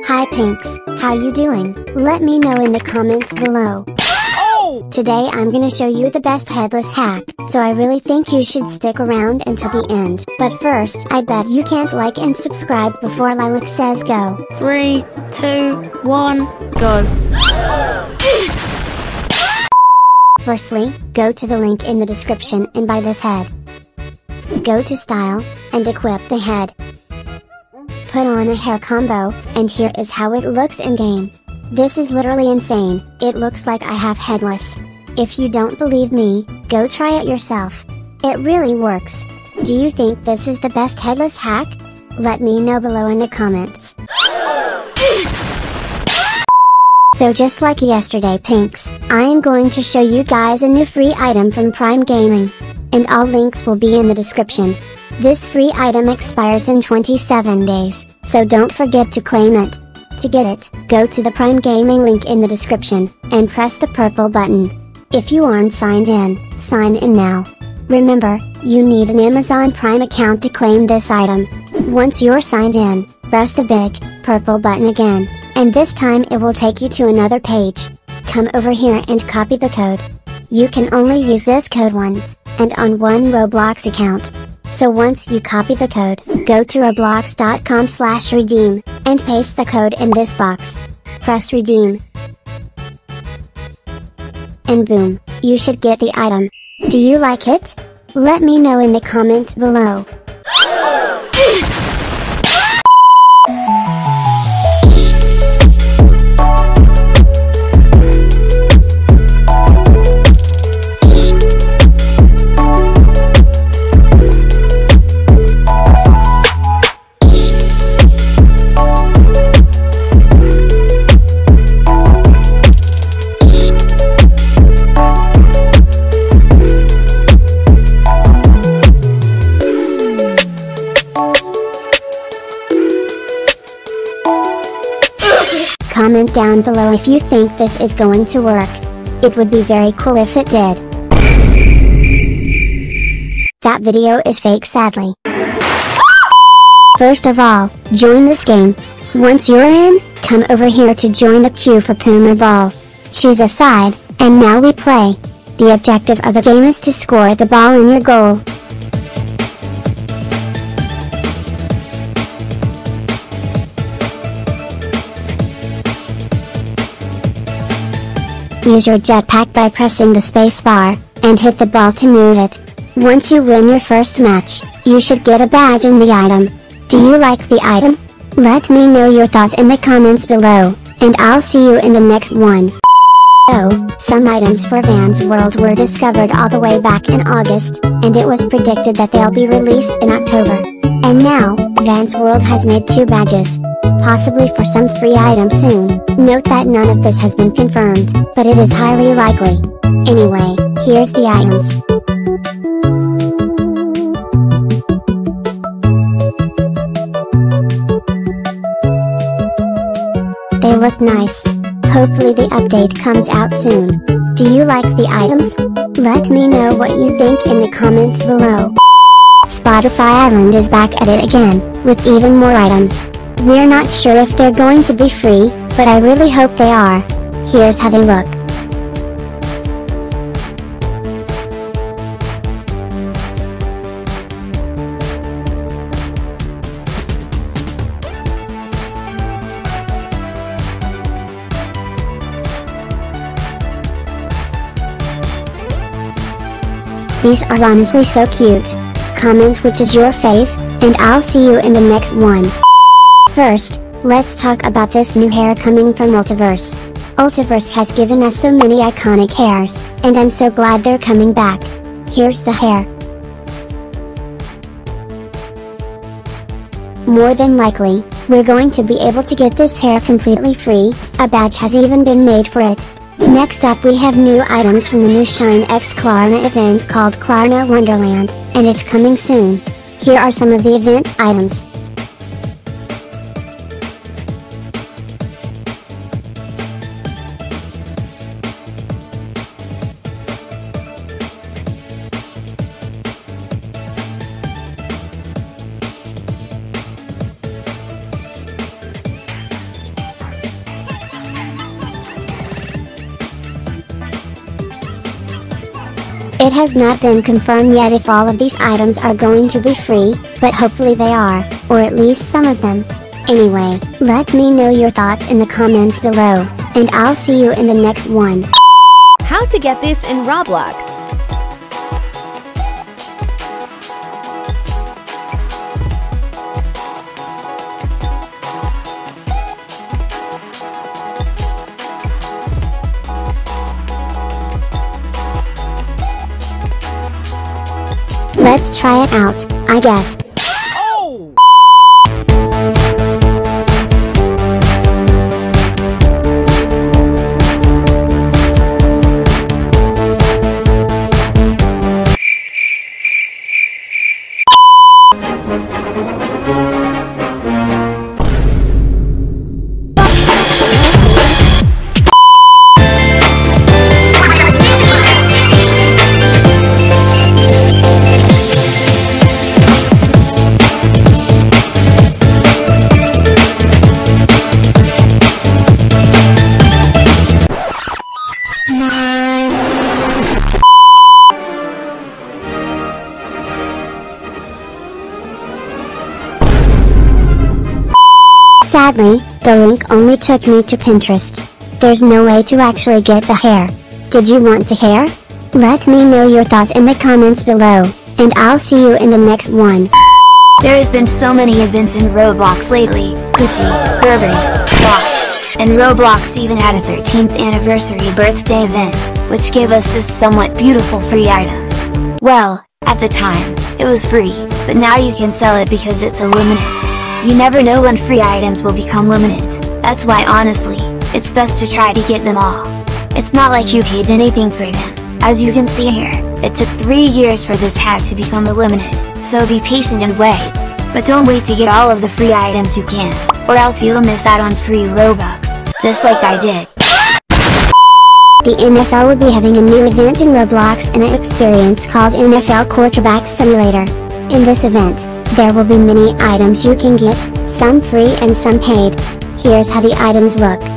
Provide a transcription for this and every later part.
Hi Pinks, how you doing? Let me know in the comments below. Today I'm gonna show you the best headless hack, so I really think you should stick around until the end. But first, I bet you can't like and subscribe before Lilac says go. Three, two, one, go. Firstly, go to the link in the description and buy this head. Go to style, and equip the head. Put on a hair combo, and here is how it looks in game. This is literally insane, it looks like I have headless. If you don't believe me, go try it yourself. It really works. Do you think this is the best headless hack? Let me know below in the comments. So just like yesterday Pinks, I am going to show you guys a new free item from Prime Gaming. And all links will be in the description. This free item expires in 27 days, so don't forget to claim it. To get it, go to the Prime Gaming link in the description, and press the purple button. If you aren't signed in, sign in now. Remember, you need an Amazon Prime account to claim this item. Once you're signed in, press the big, purple button again, and this time it will take you to another page. Come over here and copy the code. You can only use this code once, and on one Roblox account. So once you copy the code, go to roblox.com slash redeem, and paste the code in this box. Press redeem. And boom, you should get the item. Do you like it? Let me know in the comments below. Comment down below if you think this is going to work. It would be very cool if it did. That video is fake sadly. First of all, join this game. Once you're in, come over here to join the queue for Puma Ball. Choose a side, and now we play. The objective of the game is to score the ball in your goal. Use your jetpack by pressing the spacebar, and hit the ball to move it. Once you win your first match, you should get a badge in the item. Do you like the item? Let me know your thoughts in the comments below, and I'll see you in the next one. So, some items for Vans World were discovered all the way back in August, and it was predicted that they'll be released in October. And now, Vans World has made two badges. Possibly for some free items soon. Note that none of this has been confirmed, but it is highly likely. Anyway, here's the items. They look nice. Hopefully the update comes out soon. Do you like the items? Let me know what you think in the comments below. Spotify Island is back at it again, with even more items. We're not sure if they're going to be free, but I really hope they are. Here's how they look. These are honestly so cute. Comment which is your fave, and I'll see you in the next one. First, let's talk about this new hair coming from Ultiverse. Ultiverse has given us so many iconic hairs, and I'm so glad they're coming back. Here's the hair. More than likely, we're going to be able to get this hair completely free, a badge has even been made for it. Next up we have new items from the new Shine X Klarna event called Klarna Wonderland, and it's coming soon. Here are some of the event items. Has not been confirmed yet if all of these items are going to be free, but hopefully they are, or at least some of them. Anyway, let me know your thoughts in the comments below, and I'll see you in the next one. How to get this in Roblox. Let's try it out, I guess. Took me to Pinterest. There's no way to actually get the hair. Did you want the hair? Let me know your thoughts in the comments below, and I'll see you in the next one. There has been so many events in Roblox lately, Gucci, Burberry, Fox, and Roblox even had a 13th anniversary birthday event, which gave us this somewhat beautiful free item. Well, at the time, it was free, but now you can sell it because it's a limited. You never know when free items will become limited, that's why honestly, it's best to try to get them all. It's not like you paid anything for them, as you can see here, it took 3 years for this hat to become limited, so be patient and wait. But don't wait to get all of the free items you can, or else you'll miss out on free Robux, just like I did. The NFL will be having a new event in Roblox and an experience called NFL Quarterback Simulator. In this event, there will be many items you can get, some free and some paid. Here's how the items look.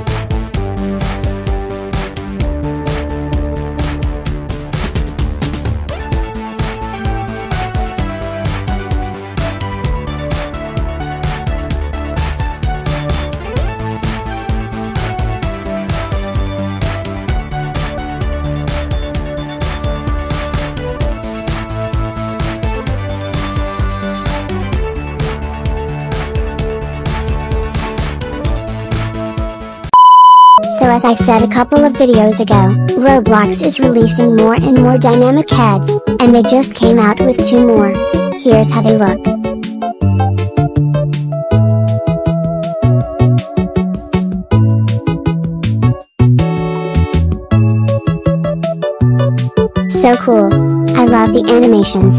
As I said a couple of videos ago, Roblox is releasing more and more dynamic heads, and they just came out with two more. Here's how they look. So cool. I love the animations.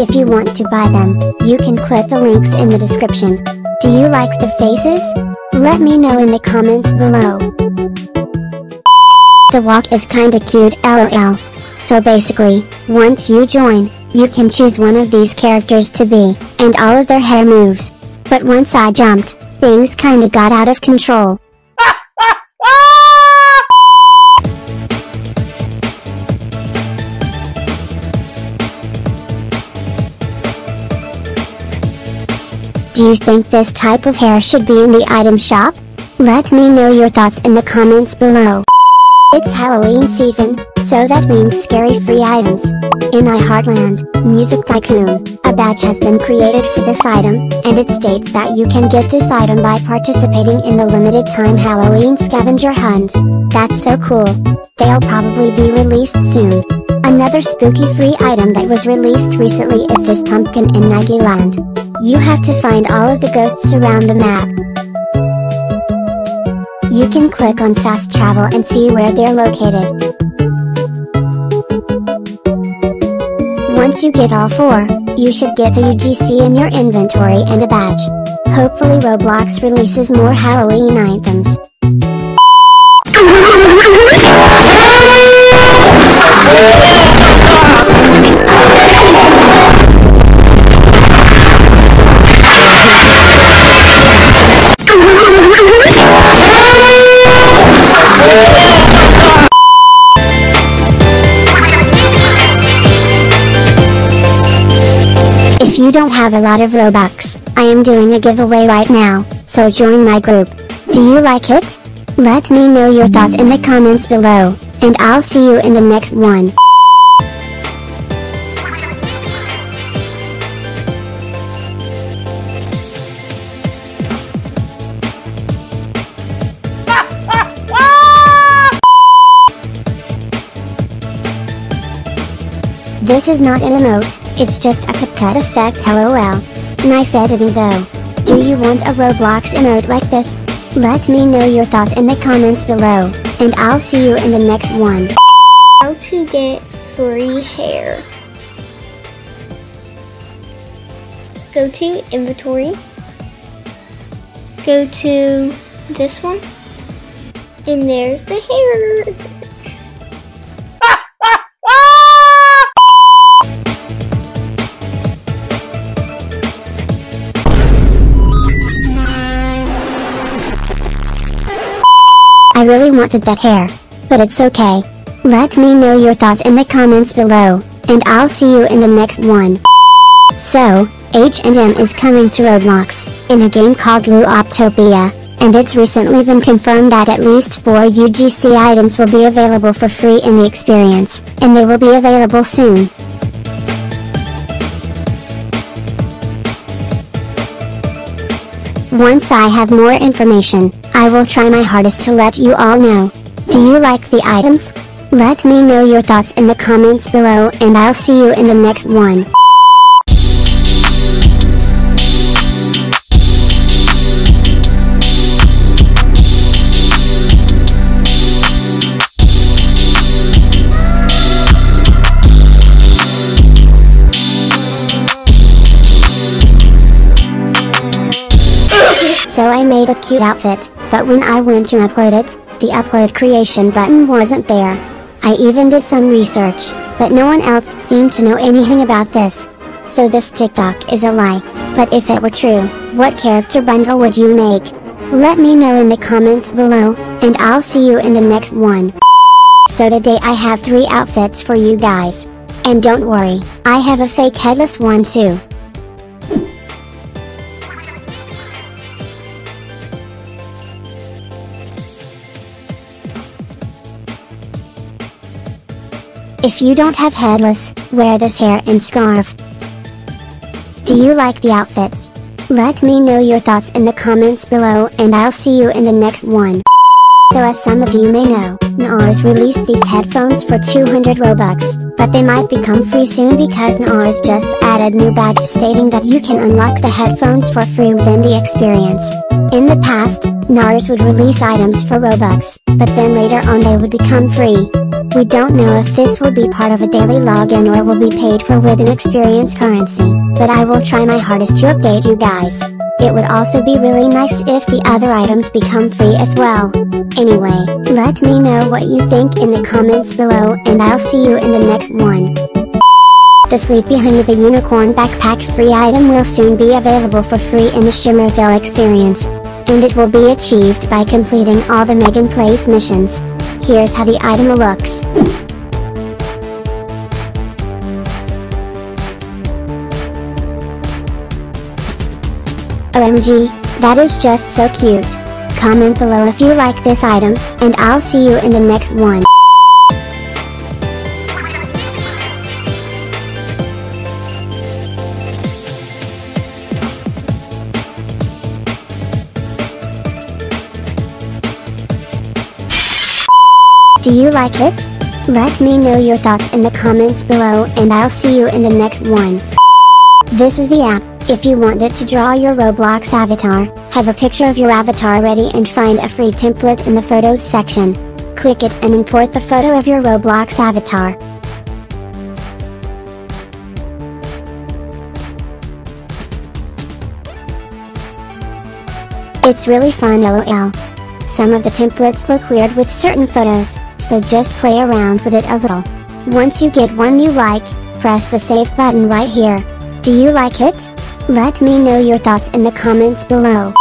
If you want to buy them, you can click the links in the description. Do you like the faces? Let me know in the comments below. The walk is kinda cute lol. So basically, once you join, you can choose one of these characters to be, and all of their hair moves. But once I jumped, things kinda got out of control. Do you think this type of hair should be in the item shop? Let me know your thoughts in the comments below. It's Halloween season, so that means scary free items. In iHeartland, Music Tycoon, a badge has been created for this item, and it states that you can get this item by participating in the limited time Halloween scavenger hunt. That's so cool. They'll probably be released soon. Another spooky free item that was released recently is this pumpkin in Nikeland. You have to find all of the ghosts around the map. You can click on fast travel and see where they're located. Once you get all four, you should get the UGC in your inventory and a badge. Hopefully Roblox releases more Halloween items. Yeah. you don't have a lot of Robux, I am doing a giveaway right now, so join my group. Do you like it? Let me know your thoughts in the comments below, and I'll see you in the next one. This is not an emote, it's just a CapCut effect lol. Nice editing though. Do you want a Roblox emote like this? Let me know your thoughts in the comments below, and I'll see you in the next one. How to get free hair. Go to inventory. Go to this one. And there's the hair. Wanted that hair. But it's okay. Let me know your thoughts in the comments below, and I'll see you in the next one. So, H&M is coming to Roblox, in a game called Loooptopia, and it's recently been confirmed that at least 4 UGC items will be available for free in the experience, and they will be available soon. Once I have more information, I will try my hardest to let you all know. Do you like the items? Let me know your thoughts in the comments below and I'll see you in the next one. Made a cute outfit, but when I went to upload it, the upload creation button wasn't there. I even did some research, but no one else seemed to know anything about this. So this TikTok is a lie. But if it were true, what character bundle would you make? Let me know in the comments below, and I'll see you in the next one. So today I have three outfits for you guys. And don't worry, I have a fake headless one too. If you don't have headless, wear this hair and scarf. Do you like the outfits? Let me know your thoughts in the comments below and I'll see you in the next one. So as some of you may know, NARS released these headphones for 200 Robux, but they might become free soon because NARS just added new badge stating that you can unlock the headphones for free within the experience. In the past, NARS would release items for Robux, but then later on they would become free. We don't know if this will be part of a daily login or will be paid for with an experience currency, but I will try my hardest to update you guys. It would also be really nice if the other items become free as well. Anyway, let me know what you think in the comments below and I'll see you in the next one. The Sleepy Honey the Unicorn Backpack free item will soon be available for free in the Shimmerville experience. And it will be achieved by completing all the Megan Place missions. Here's how the item looks. OMG, that is just so cute. Comment below if you like this item, and I'll see you in the next one. Do you like it? Let me know your thoughts in the comments below and I'll see you in the next one. This is the app, if you want it to draw your Roblox avatar, have a picture of your avatar ready and find a free template in the photos section. Click it and import the photo of your Roblox avatar. It's really fun lol. Some of the templates look weird with certain photos, so just play around with it a little. Once you get one you like, press the save button right here. Do you like it? Let me know your thoughts in the comments below.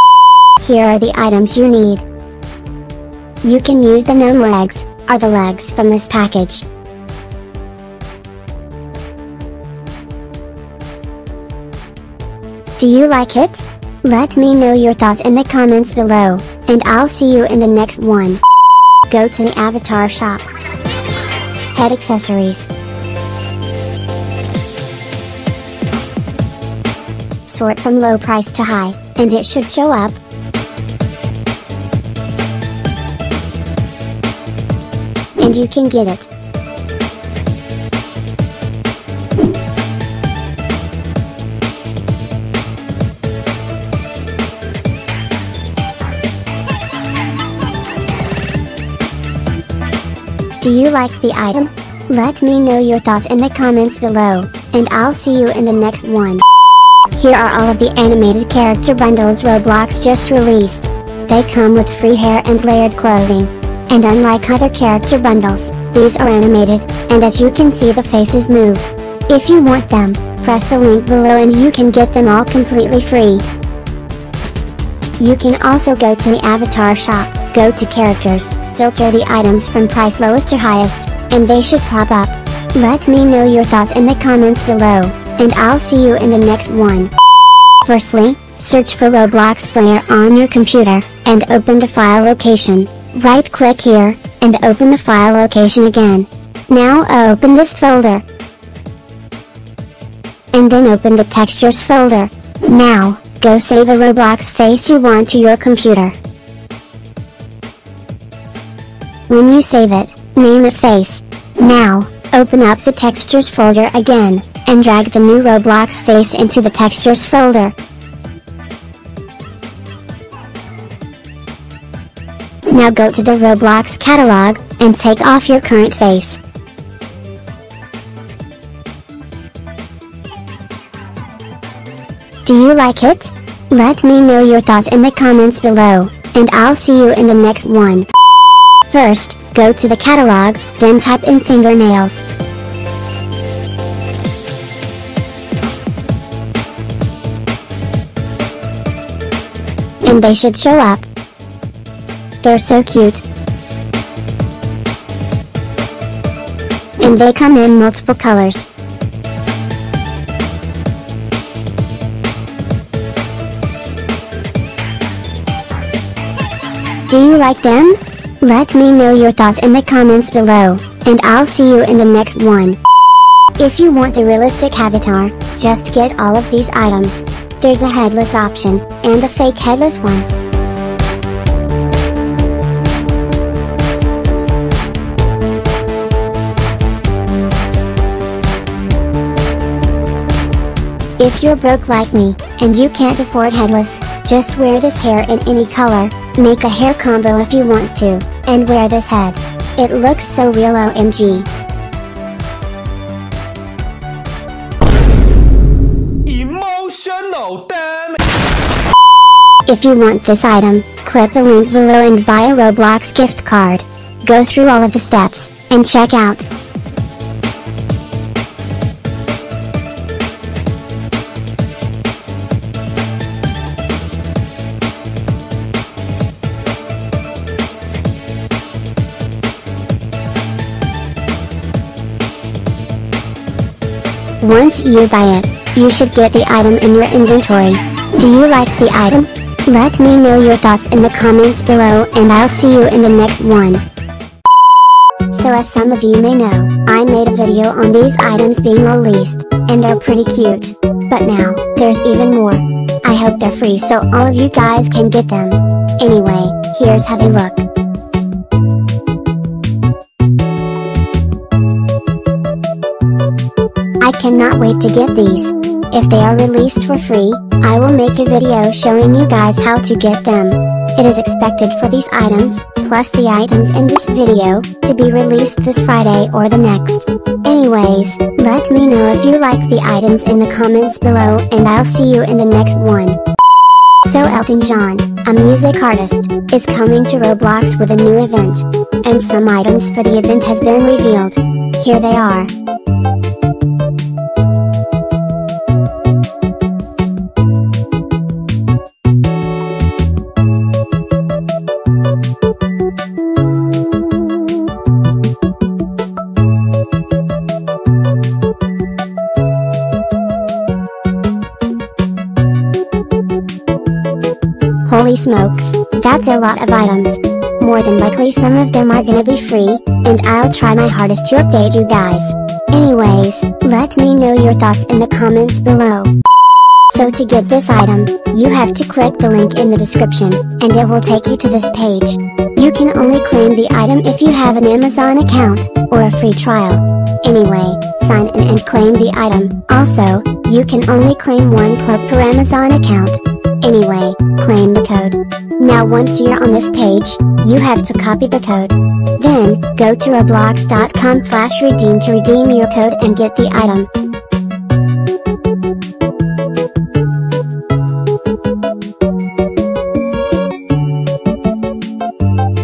Here are the items you need. You can use the gnome legs, are the legs from this package. Do you like it? Let me know your thoughts in the comments below, and I'll see you in the next one. Go to the avatar shop. Head accessories. Sort from low price to high, and it should show up. And you can get it. Do you like the item? Let me know your thoughts in the comments below, and I'll see you in the next one. Here are all of the animated character bundles Roblox just released. They come with free hair and layered clothing. And unlike other character bundles, these are animated, and as you can see the faces move. If you want them, press the link below and you can get them all completely free. You can also go to the avatar shop, go to characters, filter the items from price lowest to highest, and they should pop up. Let me know your thoughts in the comments below, and I'll see you in the next one. Firstly, search for Roblox Player on your computer, and open the file location. Right click here, and open the file location again. Now open this folder. And then open the textures folder. Now, go save a Roblox face you want to your computer. When you save it, name it face. Now, open up the textures folder again, and drag the new Roblox face into the textures folder. Now go to the Roblox catalog, and take off your current face. Do you like it? Let me know your thoughts in the comments below, and I'll see you in the next one. First, go to the catalog, then type in fingernails. And they should show up. They're so cute. And they come in multiple colors. Do you like them? Let me know your thoughts in the comments below, and I'll see you in the next one. If you want a realistic avatar, just get all of these items. There's a headless option, and a fake headless one. If you're broke like me, and you can't afford headless, just wear this hair in any color, make a hair combo if you want to, and wear this head. It looks so real OMG. Emotional damage! If you want this item, click the link below and buy a Roblox gift card. Go through all of the steps, and check out. Once you buy it, you should get the item in your inventory. Do you like the item? Let me know your thoughts in the comments below and I'll see you in the next one. So as some of you may know, I made a video on these items being released, and they're pretty cute. But now, there's even more. I hope they're free so all of you guys can get them. Anyway, here's how they look. Cannot wait to get these. If they are released for free, I will make a video showing you guys how to get them. It is expected for these items, plus the items in this video, to be released this Friday or the next. Anyways, let me know if you like the items in the comments below and I'll see you in the next one. So Elton John, a music artist, is coming to Roblox with a new event. And some items for the event has been revealed. Here they are. Smokes, that's a lot of items. More than likely some of them are gonna be free, and I'll try my hardest to update you guys. Anyways, let me know your thoughts in the comments below. So to get this item, you have to click the link in the description, and it will take you to this page. You can only claim the item if you have an Amazon account, or a free trial. Anyway, sign in and claim the item. Also, you can only claim one club per Amazon account. Anyway, claim the code. Now once you're on this page, you have to copy the code. Then, go to roblox.com slash redeem to redeem your code and get the item.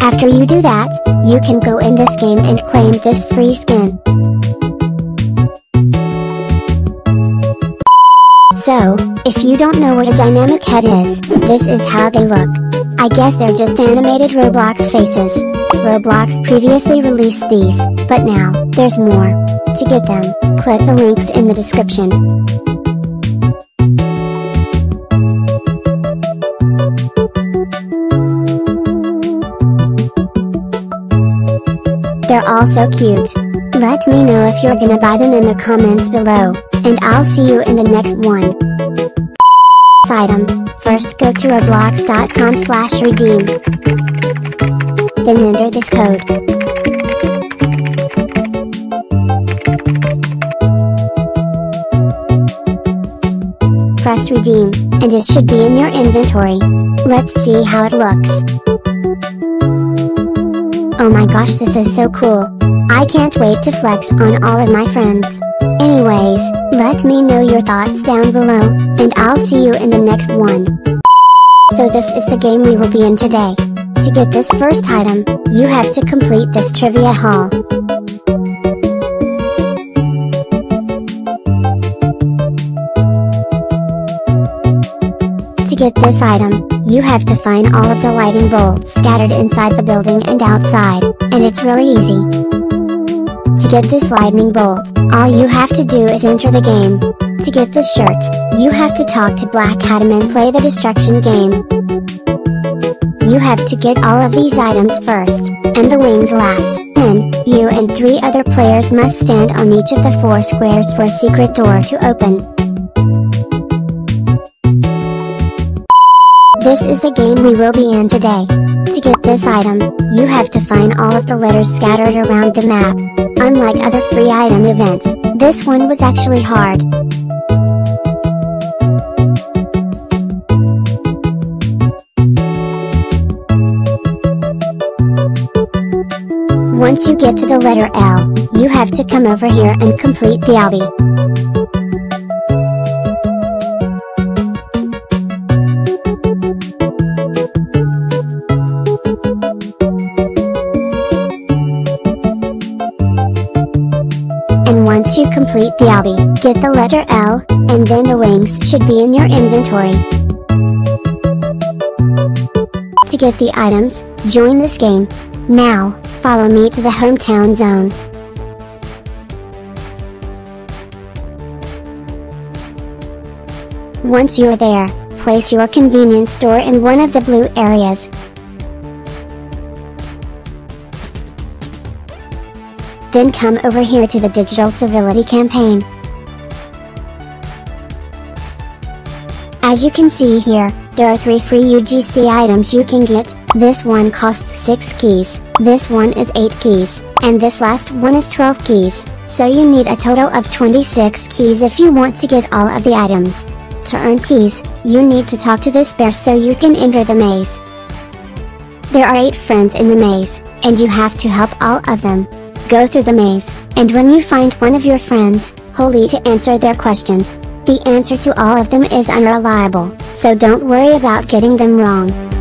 After you do that, you can go in this game and claim this free skin. So, if you don't know what a dynamic head is, this is how they look. I guess they're just animated Roblox faces. Roblox previously released these, but now, there's more. To get them, click the links in the description. They're all so cute. Let me know if you're gonna buy them in the comments below, and I'll see you in the next one. Item. First go to roblox.com slash redeem. Then enter this code. Press redeem, and it should be in your inventory. Let's see how it looks. Oh my gosh this is so cool. I can't wait to flex on all of my friends. Anyways, let me know your thoughts down below, and I'll see you in the next one. So this is the game we will be in today. To get this first item, you have to complete this trivia hall. To get this item, you have to find all of the lighting bolts scattered inside the building and outside, and it's really easy. To get this lightning bolt, all you have to do is enter the game. To get this shirt, you have to talk to Black Adam and play the destruction game. You have to get all of these items first, and the wings last. Then, you and three other players must stand on each of the four squares for a secret door to open. This is the game we will be in today. To get this item, you have to find all of the letters scattered around the map. Unlike other free item events, this one was actually hard. Once you get to the letter L, you have to come over here and complete the obby. Complete the obby, get the letter L, and then the wings should be in your inventory. To get the items, join this game. Now, follow me to the hometown zone. Once you're there, place your convenience store in one of the blue areas. Then come over here to the Digital Civility campaign. As you can see here, there are 3 free UGC items you can get, this one costs 6 keys, this one is 8 keys, and this last one is 12 keys, so you need a total of 26 keys if you want to get all of the items. To earn keys, you need to talk to this bear so you can enter the maze. There are 8 friends in the maze, and you have to help all of them. Go through the maze, and when you find one of your friends, Holy to answer their question. The answer to all of them is unreliable, so don't worry about getting them wrong.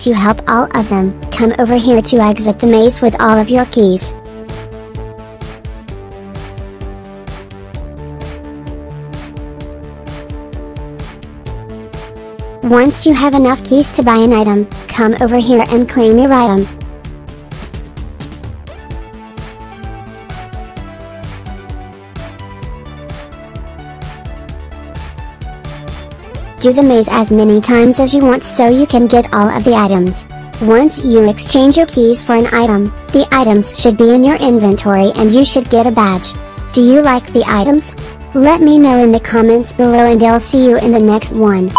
Once you help all of them, come over here to exit the maze with all of your keys. Once you have enough keys to buy an item, come over here and claim your item. Do the maze as many times as you want so you can get all of the items. Once you exchange your keys for an item, the items should be in your inventory and you should get a badge. Do you like the items? Let me know in the comments below and I'll see you in the next one.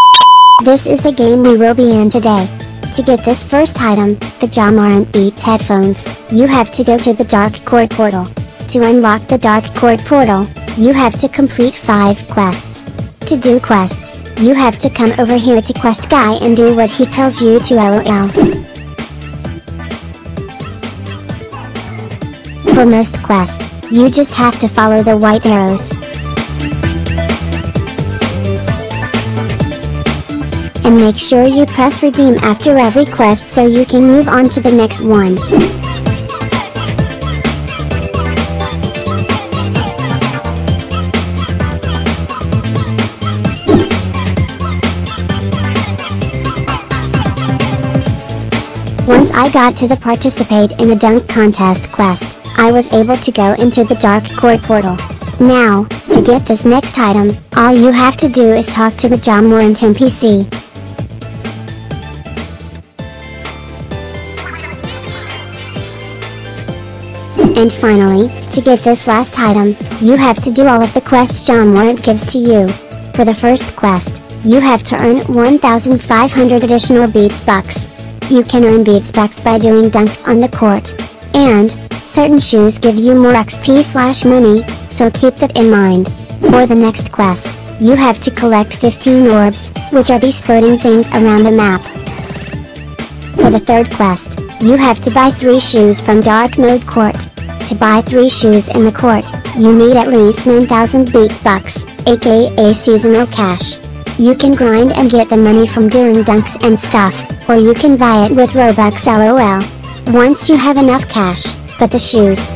This is the game we will be in today. To get this first item, the Ja Morant Beats headphones, you have to go to the Dark Court portal. To unlock the Dark Court portal, you have to complete 5 quests. To do quests, you have to come over here to Quest Guy and do what he tells you to lol. For most quest, you just have to follow the white arrows. And make sure you press redeem after every quest so you can move on to the next one. Once I got to the participate in a dunk contest quest, I was able to go into the Dark Court portal. Now, to get this next item, all you have to do is talk to the Ja Morant NPC. And finally, to get this last item, you have to do all of the quests Ja Morant gives to you. For the first quest, you have to earn 1500 additional beats bucks. You can earn beats bucks by doing dunks on the court. And, certain shoes give you more XP slash money, so keep that in mind. For the next quest, you have to collect 15 orbs, which are these floating things around the map. For the third quest, you have to buy 3 shoes from Dark Mode Court. To buy 3 shoes in the court, you need at least 9000 beats bucks, aka seasonal cash. You can grind and get the money from doing dunks and stuff, or you can buy it with Robux lol. Once you have enough cash, but the shoes.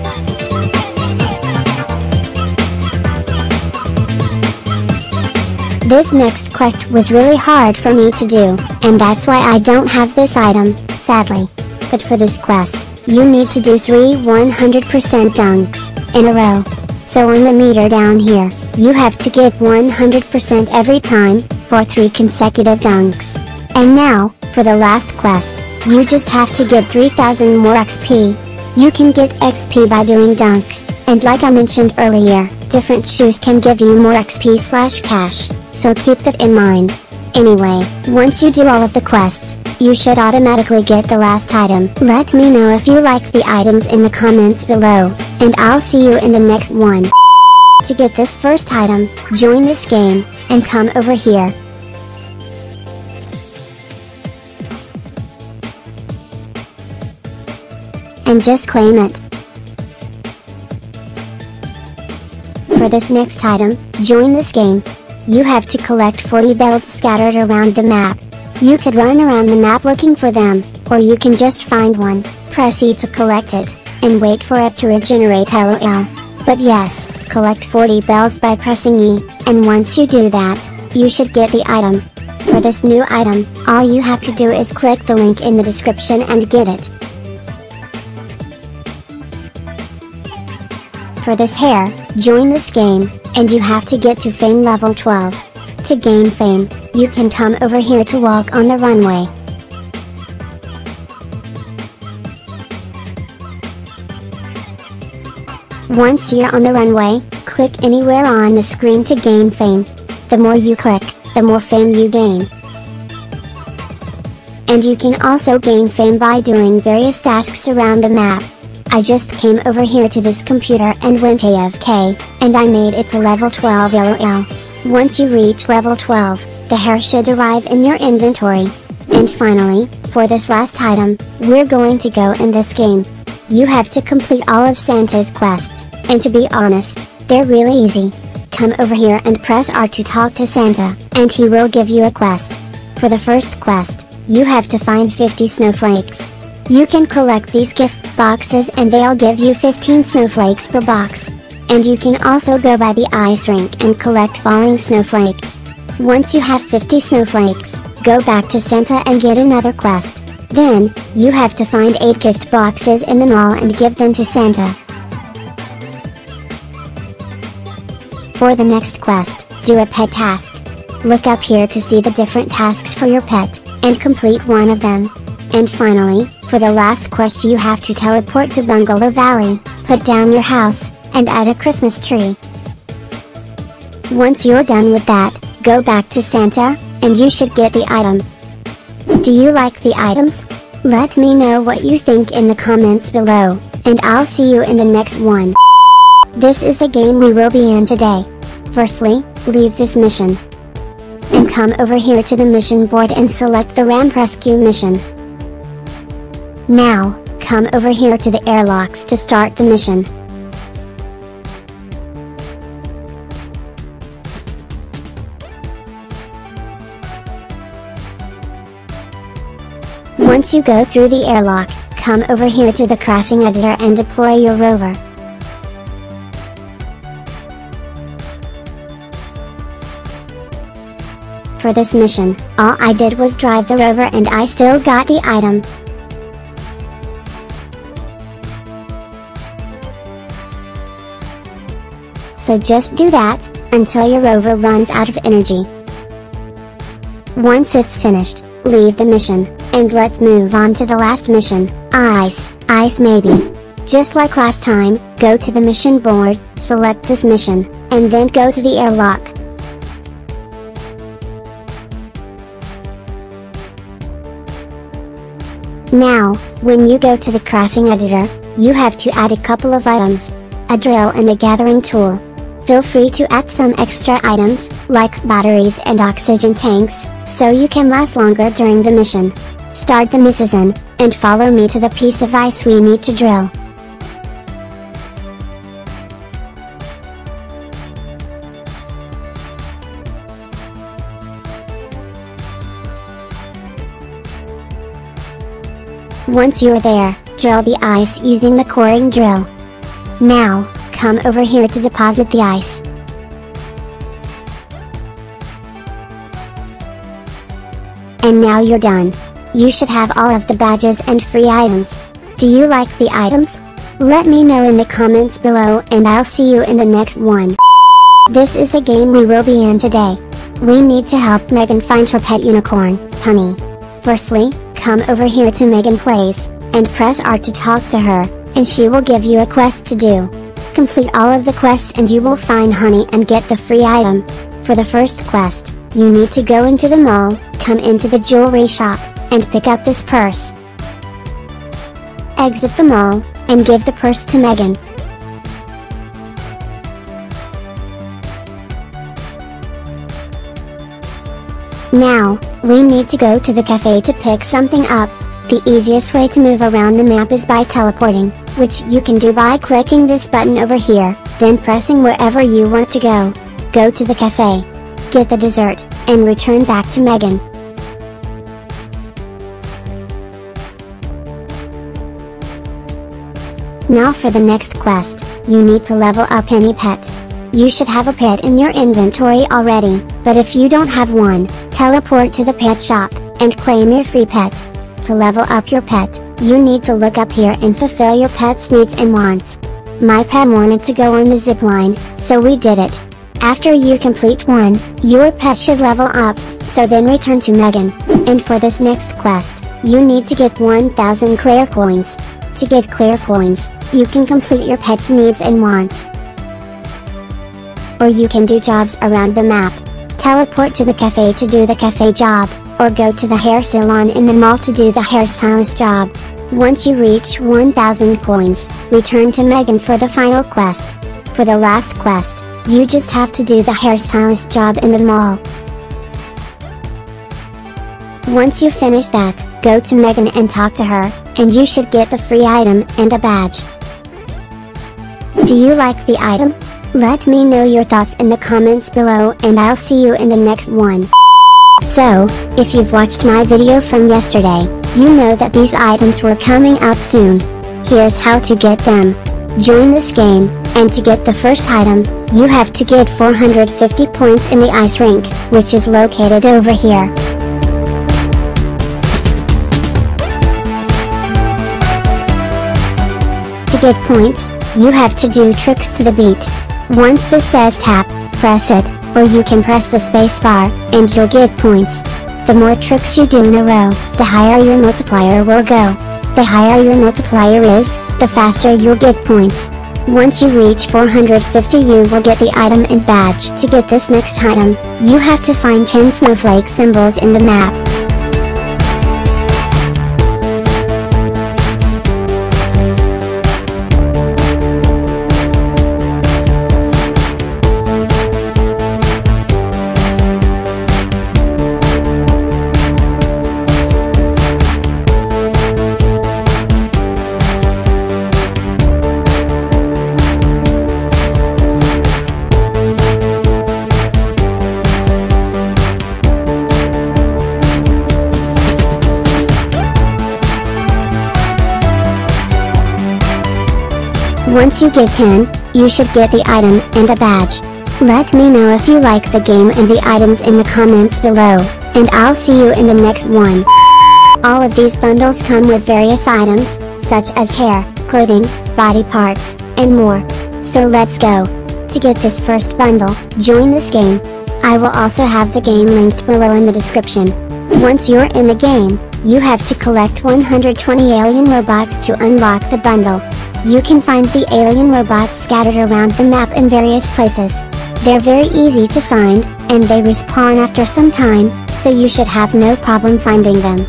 This next quest was really hard for me to do, and that's why I don't have this item, sadly. But for this quest, you need to do 3 100% dunks, in a row. So on the meter down here, you have to get 100% every time, for 3 consecutive dunks. And now, for the last quest, you just have to get 3000 more XP. You can get XP by doing dunks, and like I mentioned earlier, different shoes can give you more XP slash cash, so keep that in mind. Anyway, once you do all of the quests, you should automatically get the last item. Let me know if you like the items in the comments below, and I'll see you in the next one. To get this first item, join this game, and come over here. And just claim it. For this next item, join this game. You have to collect 40 bells scattered around the map. You could run around the map looking for them, or you can just find one, press E to collect it, and wait for it to regenerate lol. But yes, collect 40 bells by pressing E, and once you do that, you should get the item. For this new item, all you have to do is click the link in the description and get it. For this hair, join this game, and you have to get to fame level 12. To gain fame, you can come over here to walk on the runway. Once you're on the runway, click anywhere on the screen to gain fame. The more you click, the more fame you gain. And you can also gain fame by doing various tasks around the map. I just came over here to this computer and went AFK, and I made it to level 12 LOL. Once you reach level 12, the hair should arrive in your inventory. And finally, for this last item, we're going to go in this game. You have to complete all of Santa's quests, and to be honest, they're really easy. Come over here and press R to talk to Santa, and he will give you a quest. For the first quest, you have to find 50 snowflakes. You can collect these gift boxes and they'll give you 15 snowflakes per box. And you can also go by the ice rink and collect falling snowflakes. Once you have 50 snowflakes, go back to Santa and get another quest. Then, you have to find 8 gift boxes in the mall and give them to Santa. For the next quest, do a pet task. Look up here to see the different tasks for your pet, and complete one of them. And finally, for the last quest you have to teleport to Bungalow Valley, put down your house, and add a Christmas tree. Once you're done with that, go back to Santa, and you should get the item. Do you like the items? Let me know what you think in the comments below, and I'll see you in the next one. This is the game we will be in today. Firstly, leave this mission. And come over here to the mission board and select the ramp rescue mission. Now, come over here to the airlocks to start the mission. Once you go through the airlock, come over here to the crafting editor and deploy your rover. For this mission, all I did was drive the rover and I still got the item. So just do that, until your rover runs out of energy. Once it's finished, leave the mission, and let's move on to the last mission, Ice, Ice Maybe. Just like last time, go to the mission board, select this mission, and then go to the airlock. Now, when you go to the crafting editor, you have to add a couple of items. A drill and a gathering tool. Feel free to add some extra items, like batteries and oxygen tanks, so you can last longer during the mission. Start the mission, and follow me to the piece of ice we need to drill. Once you're there, drill the ice using the coring drill. Now, come over here to deposit the ice. And now you're done. You should have all of the badges and free items. Do you like the items? Let me know in the comments below and I'll see you in the next one. This is the game we will be in today. We need to help Megan find her pet unicorn, Honey. Firstly, come over here to Megan Place, and press R to talk to her, and she will give you a quest to do. Complete all of the quests and you will find Honey and get the free item. For the first quest, you need to go into the mall, come into the jewelry shop, and pick up this purse. Exit the mall, and give the purse to Megan. Now, we need to go to the cafe to pick something up. The easiest way to move around the map is by teleporting, which you can do by clicking this button over here, then pressing wherever you want to go. Go to the cafe. Get the dessert, and return back to Megan. Now for the next quest, you need to level up any pet. You should have a pet in your inventory already, but if you don't have one, teleport to the pet shop, and claim your free pet. To level up your pet, you need to look up here and fulfill your pet's needs and wants. My pet wanted to go on the zip line, so we did it. After you complete one, your pet should level up, so then return to Megan. And for this next quest, you need to get 1000 Claire coins. To get Claire coins, you can complete your pet's needs and wants. Or you can do jobs around the map. Teleport to the cafe to do the cafe job, or go to the hair salon in the mall to do the hairstylist job. Once you reach 1000 coins, return to Megan for the final quest. For the last quest, you just have to do the hairstylist job in the mall. Once you finish that, go to Megan and talk to her, and you should get the free item and a badge. Do you like the item? Let me know your thoughts in the comments below and I'll see you in the next one. So, if you've watched my video from yesterday, you know that these items were coming out soon. Here's how to get them. Join this game, and to get the first item, you have to get 450 points in the ice rink, which is located over here. To get points, you have to do tricks to the beat. Once this says tap, press it, or you can press the space bar, and you'll get points. The more tricks you do in a row, the higher your multiplier will go. The higher your multiplier is, the faster you'll get points. Once you reach 450 you will get the item and badge. To get this next item, you have to find 10 snowflake symbols in the map. Once you get 10, you should get the item and a badge. Let me know if you like the game and the items in the comments below, and I'll see you in the next one. All of these bundles come with various items, such as hair, clothing, body parts, and more. So let's go. To get this first bundle, join this game. I will also have the game linked below in the description. Once you're in the game, you have to collect 120 alien robots to unlock the bundle. You can find the alien robots scattered around the map in various places. They're very easy to find, and they respawn after some time, so you should have no problem finding them.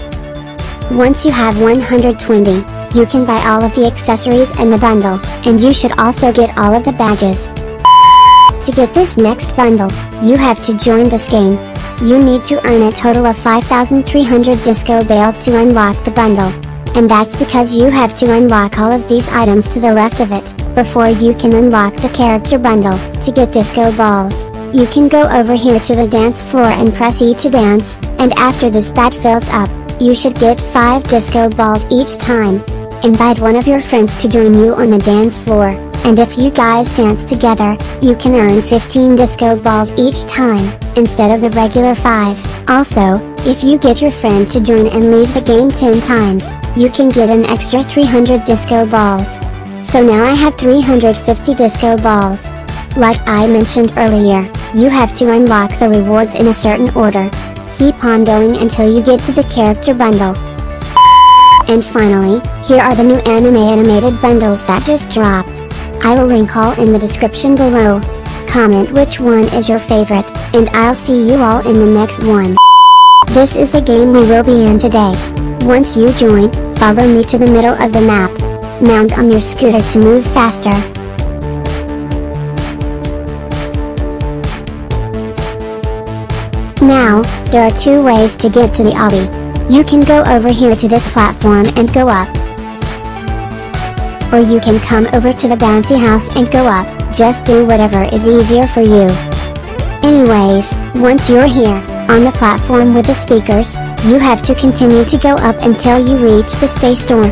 Once you have 120, you can buy all of the accessories in the bundle, and you should also get all of the badges. To get this next bundle, you have to join this game. You need to earn a total of 5,300 disco bales to unlock the bundle and that's because you have to unlock all of these items to the left of it, before you can unlock the character bundle. To get disco balls, you can go over here to the dance floor and press E to dance, and after this bat fills up, you should get 5 disco balls each time. Invite one of your friends to join you on the dance floor, and if you guys dance together, you can earn 15 disco balls each time, instead of the regular 5. Also, if you get your friend to join and leave the game 10 times, you can get an extra 300 disco balls. So now I have 350 disco balls. Like I mentioned earlier, you have to unlock the rewards in a certain order. Keep on going until you get to the character bundle. And finally, here are the new anime animated bundles that just dropped. I will link all in the description below. Comment which one is your favorite, and I'll see you all in the next one. This is the game we will be in today. Once you join, follow me to the middle of the map. Mount on your scooter to move faster. Now, there are two ways to get to the obby. You can go over here to this platform and go up. Or you can come over to the bouncy house and go up, just do whatever is easier for you. Anyways, once you're here, on the platform with the speakers, you have to continue to go up until you reach the space door.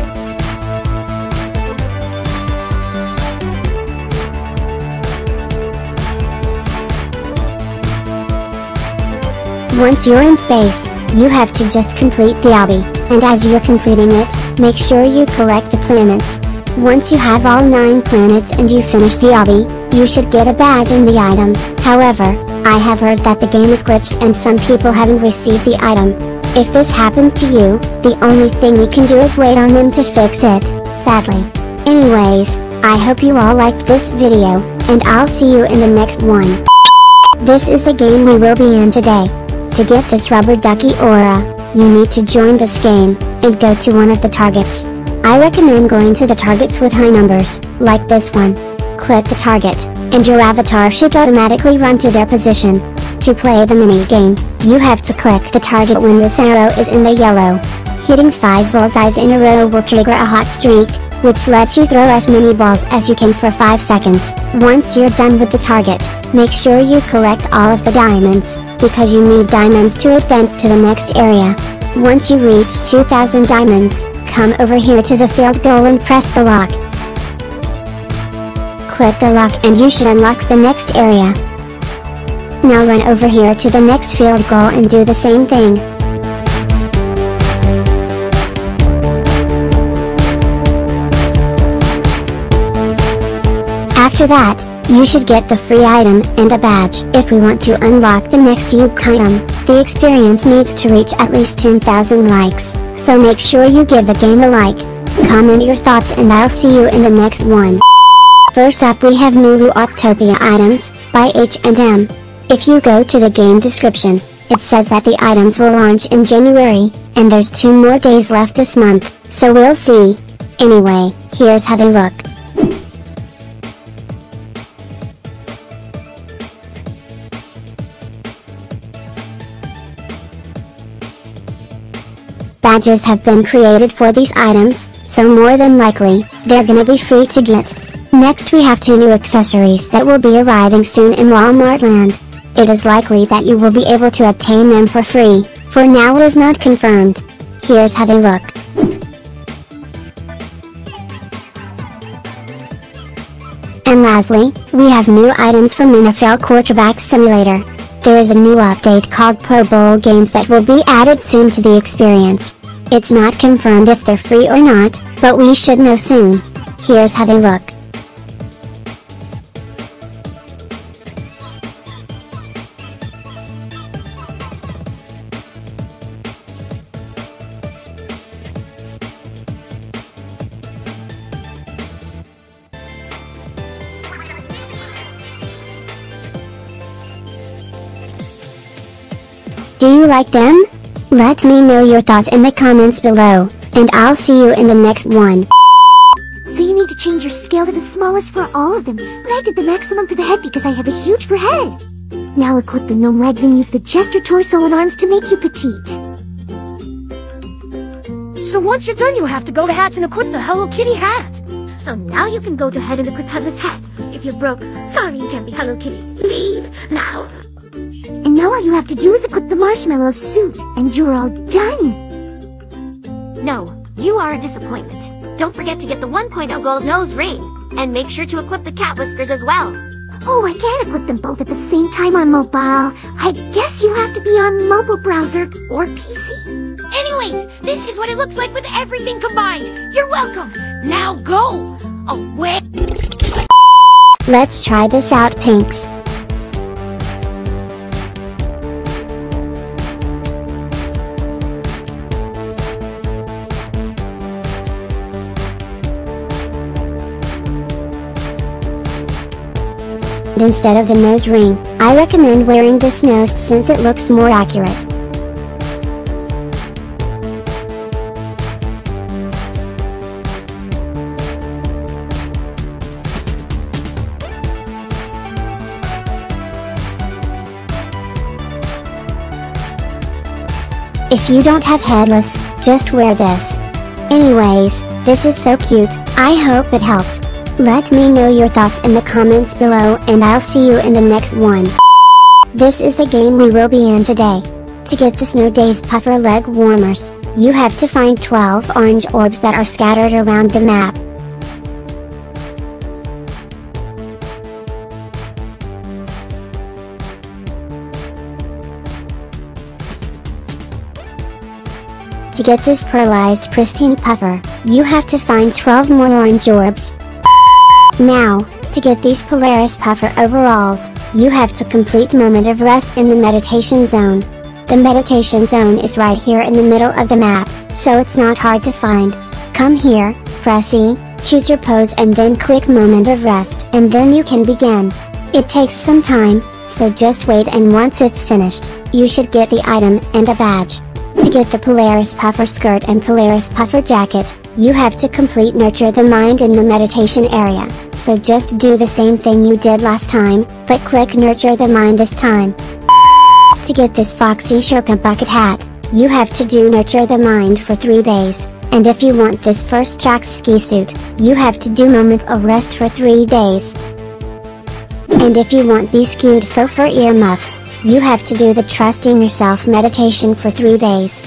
Once you're in space, you have to just complete the obby, and as you're completing it, make sure you collect the planets. Once you have all 9 planets and you finish the obby, you should get a badge and the item, however, I have heard that the game is glitched and some people haven't received the item. If this happens to you, the only thing we can do is wait on them to fix it, sadly. Anyways, I hope you all liked this video, and I'll see you in the next one. This is the game we will be in today. To get this rubber ducky aura, you need to join this game, and go to one of the targets. I recommend going to the targets with high numbers, like this one. Click the target, and your avatar should automatically run to their position. To play the mini game, you have to click the target when this arrow is in the yellow. Hitting 5 bullseyes in a row will trigger a hot streak, which lets you throw as many balls as you can for 5 seconds. Once you're done with the target, make sure you collect all of the diamonds. because you need diamonds to advance to the next area. Once you reach 2000 diamonds, come over here to the field goal and press the lock. Click the lock and you should unlock the next area. Now run over here to the next field goal and do the same thing. After that, you should get the free item and a badge. If we want to unlock the next Yuke item, the experience needs to reach at least 10,000 likes, so make sure you give the game a like. Comment your thoughts and I'll see you in the next one. First up we have new Loooptopia items, by H&M. If you go to the game description, it says that the items will launch in January, and there's two more days left this month, so we'll see. Anyway, here's how they look. Badges have been created for these items, so more than likely, they're gonna be free to get. Next we have two new accessories that will be arriving soon in Walmart land. It is likely that you will be able to obtain them for free, for now it is not confirmed. Here's how they look. And lastly, we have new items from NFL Quarterback Simulator. There is a new update called Pro Bowl games that will be added soon to the experience. It's not confirmed if they're free or not, but we should know soon. Here's how they look. Like them? Let me know your thoughts in the comments below, and I'll see you in the next one. So you need to change your scale to the smallest for all of them, but I did the maximum for the head because I have a huge forehead. Now equip the gnome legs and use the jester torso and arms to make you petite. So once you're done, you have to go to hats and equip the Hello Kitty hat. So now you can go to head and equip Headless hat. If you're broke, sorry you can't be Hello Kitty. Leave now. And now all you have to do is equip the marshmallow suit, and you're all done. No, you are a disappointment. Don't forget to get the 1.0 gold nose ring, and make sure to equip the cat whiskers as well. Oh, I can't equip them both at the same time on mobile. I guess you have to be on mobile browser or PC. Anyways, this is what it looks like with everything combined. You're welcome. Now go away. Let's try this out Pinks. Instead of the nose ring, I recommend wearing this nose since it looks more accurate. If you don't have headless, just wear this. Anyways, this is so cute, I hope it helped. Let me know your thoughts in the comments below and I'll see you in the next one. This is the game we will be in today. To get the Snow Days Puffer Leg Warmers, you have to find 12 orange orbs that are scattered around the map. To get this pearlized pristine puffer, you have to find 12 more orange orbs. Now, to get these Polaris puffer overalls, you have to complete moment of rest in the meditation zone. The meditation zone is right here in the middle of the map, so it's not hard to find. Come here, press E, choose your pose and then click moment of rest and then you can begin. It takes some time, so just wait and once it's finished, you should get the item and a badge. To get the Polaris Puffer skirt and Polaris Puffer jacket, you have to complete Nurture the Mind in the meditation area, so just do the same thing you did last time, but click Nurture the Mind this time. To get this Foxy Sherpa bucket hat, you have to do Nurture the Mind for 3 days, and if you want this first Jack's ski suit, you have to do moments of Rest for 3 days. And if you want these cute faux fur earmuffs, you have to do the trusting yourself meditation for 3 days.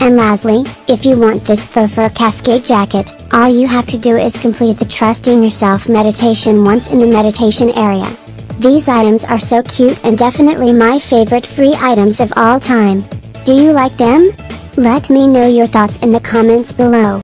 And lastly, if you want this faux fur cascade jacket, all you have to do is complete the trusting yourself meditation once in the meditation area. These items are so cute and definitely my favorite free items of all time. Do you like them? Let me know your thoughts in the comments below.